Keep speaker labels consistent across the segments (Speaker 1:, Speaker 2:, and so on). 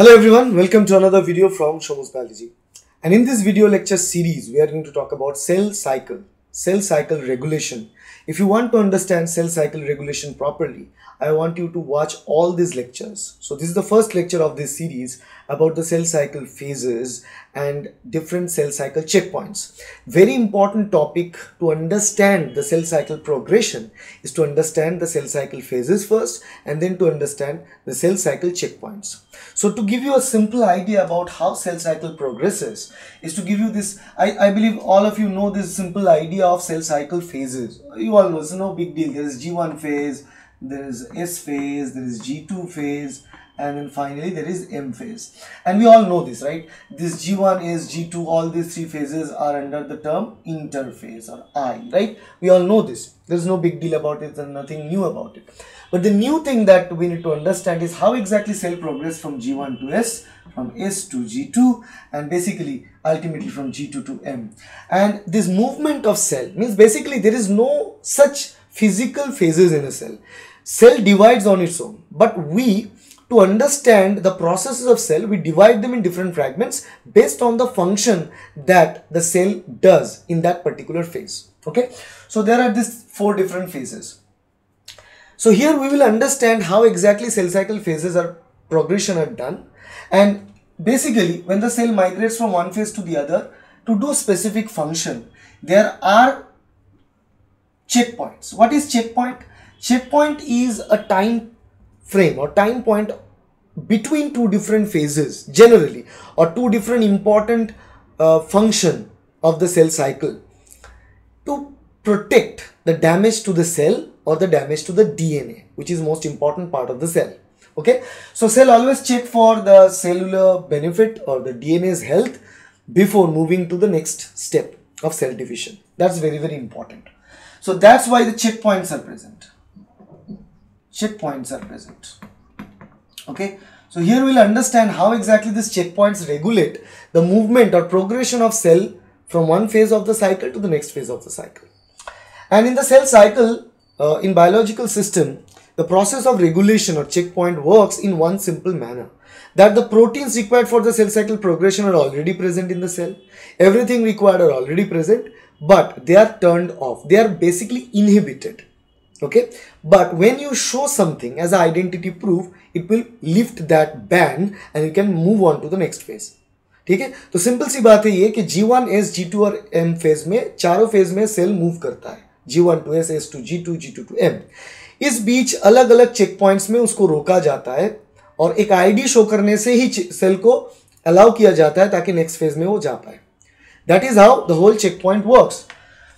Speaker 1: Hello everyone, welcome to another video from Shomu's Biology. And in this video lecture series, we are going to talk about cell cycle, cell cycle regulation. If you want to understand cell cycle regulation properly, I want you to watch all these lectures. So this is the first lecture of this series about the cell cycle phases and different cell cycle checkpoints. Very important topic to understand the cell cycle progression is to understand the cell cycle phases first and then to understand the cell cycle checkpoints. So to give you a simple idea about how cell cycle progresses is to give you this, I, I believe all of you know this simple idea of cell cycle phases. You all know it's no big deal. There is G1 phase, there is S phase, there is G2 phase, and then finally there is M phase. And we all know this, right? This G1 is G2, all these three phases are under the term interphase or I, right? We all know this. There's no big deal about it and nothing new about it. But the new thing that we need to understand is how exactly cell progress from G1 to S, from S to G2, and basically ultimately from G2 to M. And this movement of cell means basically there is no such physical phases in a cell. Cell divides on its own, but we to understand the processes of cell, we divide them in different fragments based on the function that the cell does in that particular phase. Okay, so there are these four different phases. So here we will understand how exactly cell cycle phases are progression are done and basically when the cell migrates from one phase to the other to do specific function there are checkpoints. What is checkpoint? Checkpoint is a time frame or time point between two different phases generally or two different important uh, function of the cell cycle to protect the damage to the cell or the damage to the DNA which is most important part of the cell. Okay? So cell always check for the cellular benefit or the DNA's health before moving to the next step of cell division. That's very very important. So that's why the checkpoints are present checkpoints are present. Okay? So here we'll understand how exactly these checkpoints regulate the movement or progression of cell from one phase of the cycle to the next phase of the cycle. And in the cell cycle uh, in biological system the process of regulation or checkpoint works in one simple manner. That the proteins required for the cell cycle progression are already present in the cell. Everything required are already present but they are turned off. They are basically inhibited okay? But when you show something as identity proof, it will lift that band and you can move on to the next phase. ठीक है? तो simple सी बात है ये कि G1 S G2 और M phase में, चारों फ़ेज़ में सेल मूव करता है। G1 to S S to G2 G2 to M. इस बीच अलग अलग चेक पॉइंट्स में उसको रोका जाता है और एक आईडी शो करने से ही सेल को अलाउ किया जाता है ताकि नेक्स्ट फ़ेज़ में वो जा पाए। That is how the whole checkpoint works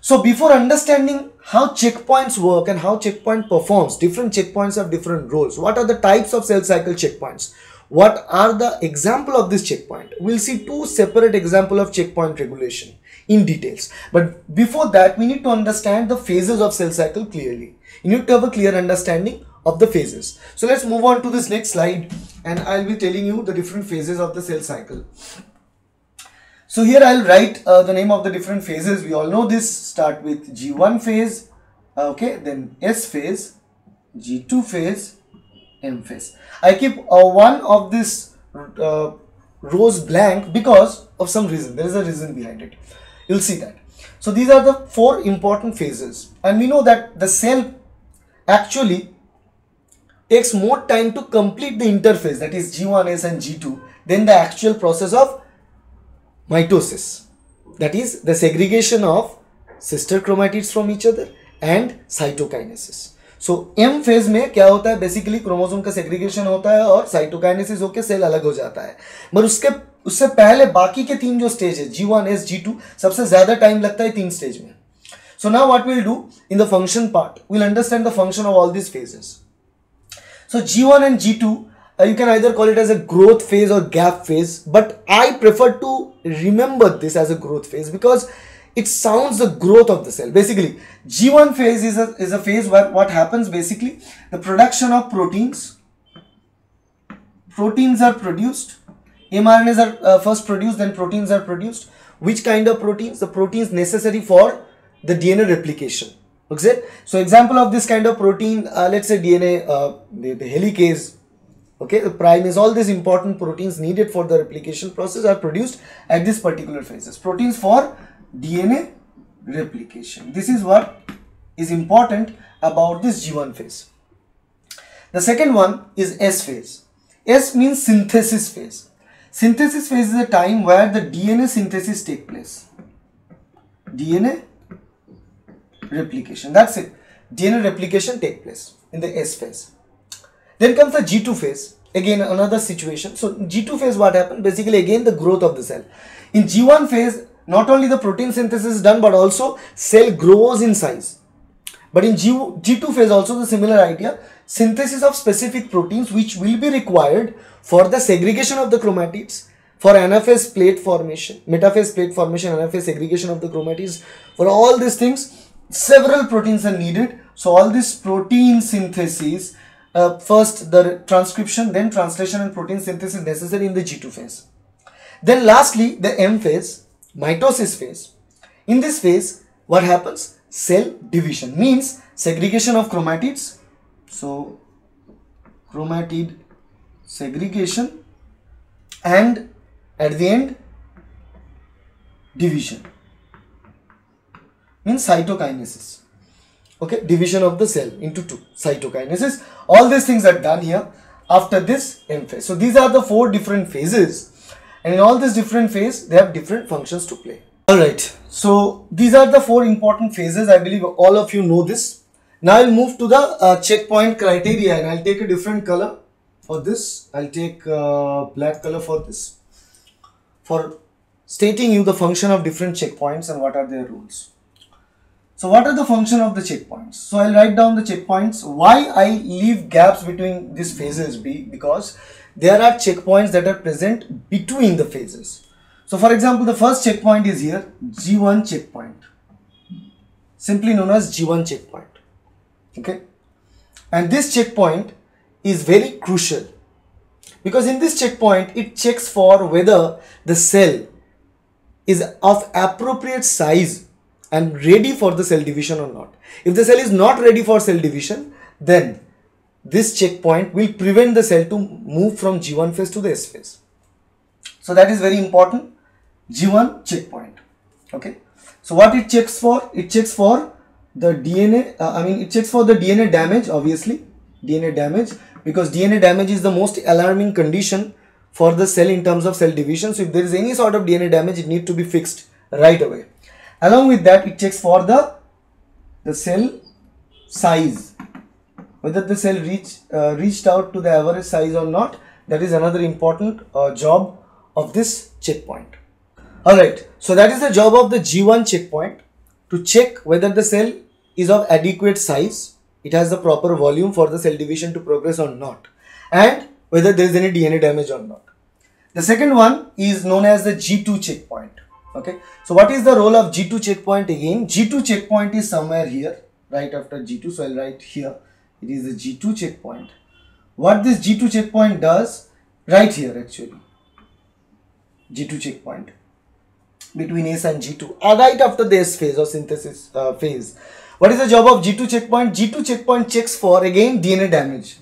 Speaker 1: So before understanding how checkpoints work and how checkpoint performs, different checkpoints have different roles. What are the types of cell cycle checkpoints? What are the example of this checkpoint? We'll see two separate example of checkpoint regulation in details. But before that, we need to understand the phases of cell cycle clearly. You need to have a clear understanding of the phases. So let's move on to this next slide and I'll be telling you the different phases of the cell cycle. So here I'll write uh, the name of the different phases. We all know this. Start with G1 phase, okay, then S phase, G2 phase, M phase. I keep uh, one of this uh, rows blank because of some reason. There is a reason behind it. You'll see that. So these are the four important phases and we know that the cell actually takes more time to complete the interphase that is G1S and G2 than the actual process of mitosis. That is the segregation of sister chromatids from each other and cytokinesis. So M phase में क्या होता है? Basically chromosome का segregation होता है और cytokinesis होकर cell अलग हो जाता है। मगर उसके, उससे पहले बाकी के तीन जो स्टेज है G one S G two सबसे ज़्यादा टाइम लगता है तीन स्टेज में। So now what will do in the function part will understand the function of all this phases so G one and G two uh, you can either call it as a growth phase or gap phase but i prefer to remember this as a growth phase because it sounds the growth of the cell. Basically g1 phase is a, is a phase where what happens basically the production of proteins proteins are produced mRNAs are uh, first produced then proteins are produced. Which kind of proteins? The proteins necessary for the DNA replication. Okay so example of this kind of protein uh, let's say DNA uh, the, the helicase Okay, the primase, all these important proteins needed for the replication process are produced at this particular phases. Proteins for DNA replication. This is what is important about this G1 phase. The second one is S phase. S means synthesis phase. Synthesis phase is a time where the DNA synthesis take place. DNA replication. That's it. DNA replication take place in the S phase. Then comes the G2 phase. Again another situation. So G2 phase what happened? Basically again the growth of the cell. In G1 phase not only the protein synthesis is done but also cell grows in size. But in G, G2 phase also the similar idea. Synthesis of specific proteins which will be required for the segregation of the chromatids for anaphase plate formation, metaphase plate formation, anaphase segregation of the chromatids. For all these things, several proteins are needed. So all this protein synthesis, uh, first the transcription, then translation and protein synthesis necessary in the G2 phase. Then lastly, the M phase, mitosis phase. In this phase, what happens? Cell division means segregation of chromatids. So chromatid segregation and at the end division means cytokinesis okay division of the cell into two cytokinesis. All these things are done here after this M phase. So these are the four different phases. And in all these different phases they have different functions to play. All right so these are the four important phases. I believe all of you know this. Now i'll move to the uh, checkpoint criteria and i'll take a different color for this. I'll take uh, black color for this. For stating you the function of different checkpoints and what are their rules. So what are the function of the checkpoints? So I'll write down the checkpoints. Why I leave gaps between these phases be because there are checkpoints that are present between the phases. So for example, the first checkpoint is here, G1 checkpoint, simply known as G1 checkpoint. Okay. And this checkpoint is very crucial because in this checkpoint it checks for whether the cell is of appropriate size and ready for the cell division or not. If the cell is not ready for cell division then this checkpoint will prevent the cell to move from G1 phase to the S phase. So that is very important G1 checkpoint okay. So what it checks for? It checks for the DNA uh, I mean it checks for the DNA damage obviously DNA damage because DNA damage is the most alarming condition for the cell in terms of cell division. So if there is any sort of DNA damage, it needs to be fixed right away. Along with that, it checks for the, the cell size, whether the cell reach, uh, reached out to the average size or not. That is another important uh, job of this checkpoint. Alright, so that is the job of the G1 checkpoint to check whether the cell is of adequate size it has the proper volume for the cell division to progress or not and whether there is any DNA damage or not. The second one is known as the G2 checkpoint. Okay, so what is the role of G2 checkpoint again? G2 checkpoint is somewhere here right after G2. So I'll write here it is the G2 checkpoint. What this G2 checkpoint does right here actually G2 checkpoint between S and G2 uh, right after the S phase or synthesis uh, phase what is the job of G2 checkpoint? G2 checkpoint checks for again DNA damage.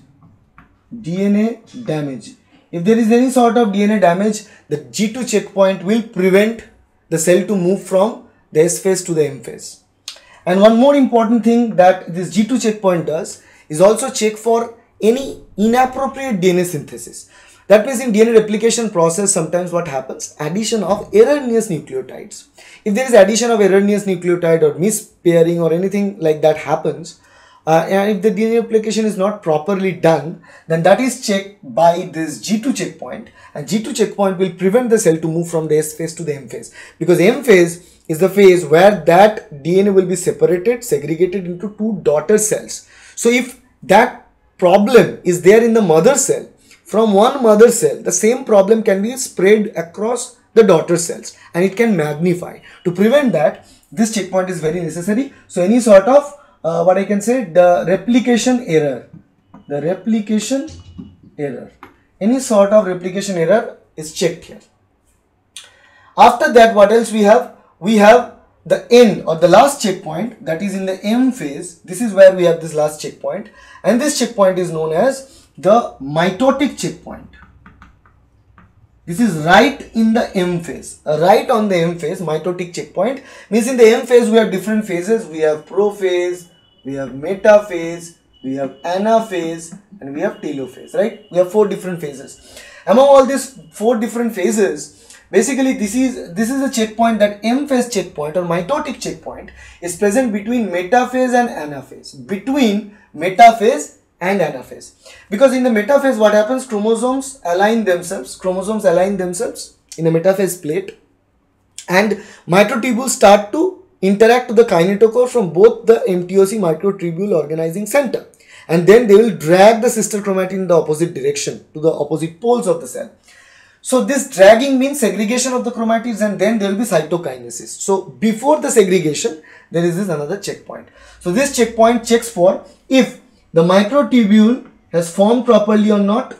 Speaker 1: DNA damage. If there is any sort of DNA damage, the G2 checkpoint will prevent the cell to move from the S phase to the M phase. And one more important thing that this G2 checkpoint does is also check for any inappropriate DNA synthesis. That means in DNA replication process, sometimes what happens? Addition of erroneous nucleotides. If there is addition of erroneous nucleotide or mispairing or anything like that happens, uh, and if the DNA replication is not properly done, then that is checked by this G2 checkpoint and G2 checkpoint will prevent the cell to move from the S phase to the M phase because M phase is the phase where that DNA will be separated, segregated into two daughter cells. So if that problem is there in the mother cell, from one mother cell, the same problem can be spread across the daughter cells and it can magnify. To prevent that, this checkpoint is very necessary. So any sort of, uh, what I can say, the replication error, the replication error, any sort of replication error is checked here. After that, what else we have? We have the end or the last checkpoint that is in the M phase. This is where we have this last checkpoint and this checkpoint is known as the mitotic checkpoint. This is right in the M phase, right on the M phase, mitotic checkpoint. Means in the M phase, we have different phases. We have prophase, we have metaphase, we have anaphase, and we have telophase, right? We have four different phases. Among all these four different phases, basically this is this is a checkpoint that M phase checkpoint or mitotic checkpoint is present between metaphase and anaphase. Between metaphase and anaphase. Because in the metaphase what happens chromosomes align themselves, chromosomes align themselves in a metaphase plate and microtubules start to interact with the kinetochore from both the MTOC microtubule organizing center and then they will drag the sister chromatin in the opposite direction to the opposite poles of the cell. So this dragging means segregation of the chromatids and then there will be cytokinesis. So before the segregation there is this another checkpoint. So this checkpoint checks for if the microtubule has formed properly or not.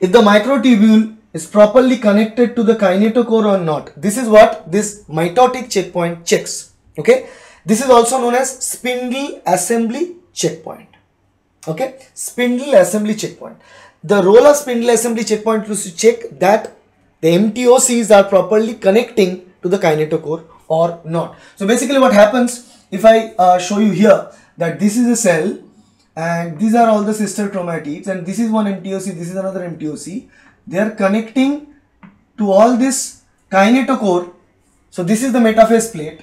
Speaker 1: If the microtubule is properly connected to the kinetochore or not. This is what this mitotic checkpoint checks. Okay. This is also known as spindle assembly checkpoint. Okay. Spindle assembly checkpoint. The role of spindle assembly checkpoint is to check that the MTOCs are properly connecting to the kinetochore or not. So basically what happens if I uh, show you here that this is a cell and these are all the sister chromatids and this is one MTOC, this is another MTOC they are connecting to all this kinetochore. So this is the metaphase plate.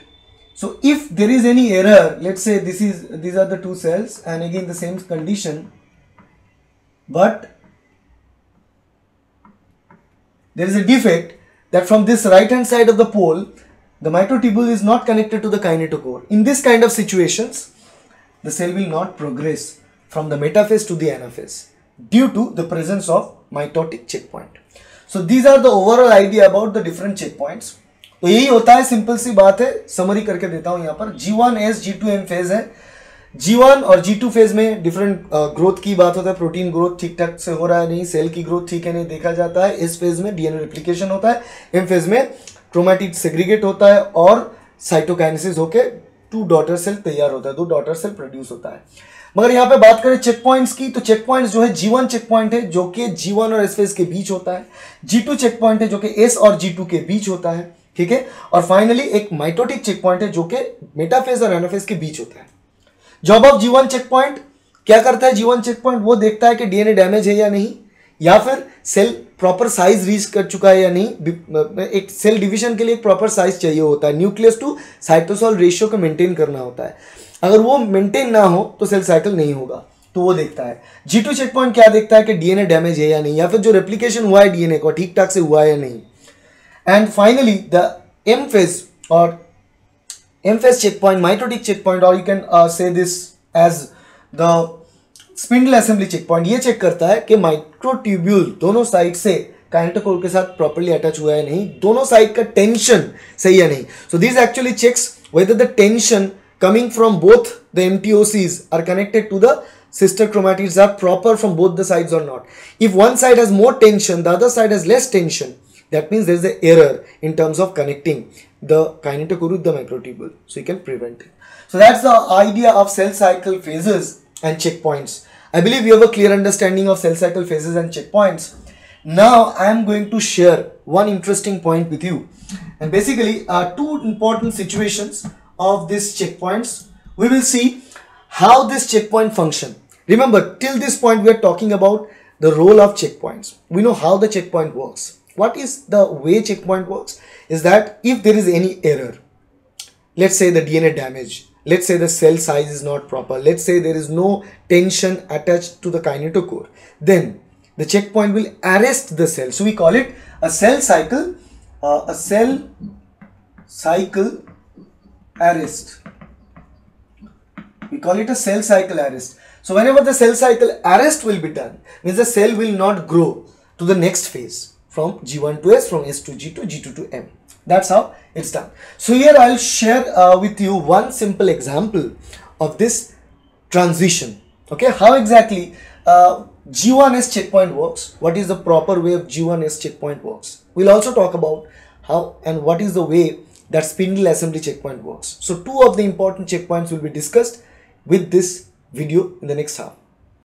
Speaker 1: So if there is any error let's say this is these are the two cells and again the same condition but there is a defect that from this right hand side of the pole the microtubule is not connected to the kinetochore. In this kind of situations the cell will not progress from the metaphase to the anaphase due to the presence of mitotic checkpoint. So, these are the overall idea about the different checkpoints. तो यही होता है simple सी बात है summary करके देता हूँ यहाँ पर। G1 S G2 M phase है। G1 और G2 फ़ेज़ में डिफरेंट ग्रोथ की बात होता है प्रोटीन ग्रोथ ठीक ठाक से हो रहा है, नहीं सेल की ग्रोथ ठीक है, नहीं, देखा जाता है। इस फ़ेज़ में डीएनए रिप्लीकेशन होता है। एम फ़ेज़ में क्रोमेटिड सेग्रीगेट होता है और साइटोकाइनेसिस होकर टू डॉटर सेल तैयार होता है, दो डॉटर सेल प्रोड्यूस होता है। मगर यहाँ पे बात करें चेक पॉइंट्स की तो चेक पॉइंट्स जो है जी वन चेक पॉइंट है, जो कि जी वन और एस के बीच होता है। जी टू चेक पॉइंट है, जो कि एस और जी टू के बीच होता है, ठीक है? और फाइनली एक माइटोटिक चेक पॉइंट है, जो कि मेटाफेज और एनाफेज के बीच होता है। Job of G one checkpoint क्या करता है जीवन चेक पॉइंट वो देखता है कि डीएनए डैमेज है या नहीं, या फिर सेल प्रॉपर साइज़ रीच कर चुका है या नहीं। एक सेल डिवीज़न के लिए एक प्रॉपर साइज़ चाहिए होता है। न्यूक्लियस टू साइटोसॉल रेशियो को मेंटेन करना होता है। अगर वो मेंटेन ना हो तो सेल साइकिल नहीं होगा। तो वो देखता है। जी टू चेक पॉइंट क्या देखता है कि डीएनए डैमेज है या नहीं? या फिर जो रेप्लीकेशन हुआ है डीएनए को, ठीक ठाक से हुआ है या नहीं? And finally the M phase और M phase checkpoint mitotic checkpoint और you can say this as the spindle assembly checkpoint ये चेक करता है कि माइक्रोट्यूब्यूल दोनों साइड से काइनेटोकोर के साथ प्रॉपरली अटैच हुआ है नहीं? दोनों साइड का टेंशन सही है नहीं? So this actually checks whether the tension coming from both the MTOCs are connected to the sister chromatids are proper from both the sides or not. If one side has more tension, the other side has less tension, that means there is an error in terms of connecting the kinetochore with the microtubule. So you can prevent it. So that's the idea of cell cycle phases and checkpoints. I believe you have a clear understanding of cell cycle phases and checkpoints. Now I am going to share one interesting point with you. And basically uh, two important situations of these checkpoints, we will see how this checkpoint function. Remember, till this point we are talking about the role of checkpoints. We know how the checkpoint works. What is the way checkpoint works? Is that if there is any error, let's say the DNA damage, let's say the cell size is not proper, let's say there is no tension attached to the kinetochore, then the checkpoint will arrest the cell. So we call it a cell cycle, uh, a cell cycle arrest. We call it a cell cycle arrest. So whenever the cell cycle arrest will be done, means the cell will not grow to the next phase from G1 to S, from S to G to G2 to M. That's how it's done. So here I'll share uh, with you one simple example of this transition. Okay, how exactly uh, G1S checkpoint works, what is the proper way of G1S checkpoint works. We'll also talk about how and what is the way that spindle assembly checkpoint works. So two of the important checkpoints will be discussed with this video in the next half.